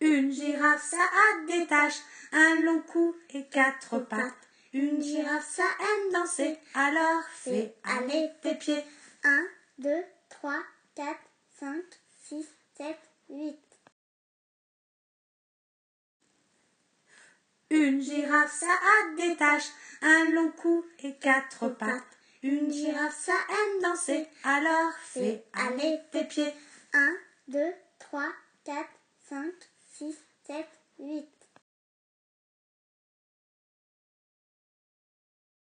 Une girafe, ça a des taches, un long cou et quatre pattes. Une girafe, ça aime danser, alors fais aller tes pieds. 1, 2, 3, 4, 5, 6, 7, 8. Une girafe, ça a des taches, un long cou et quatre pattes. Une girafe, ça aime danser, alors fais aller tes pieds. 1, 2, 3, 4, 5, 6, 7, 8.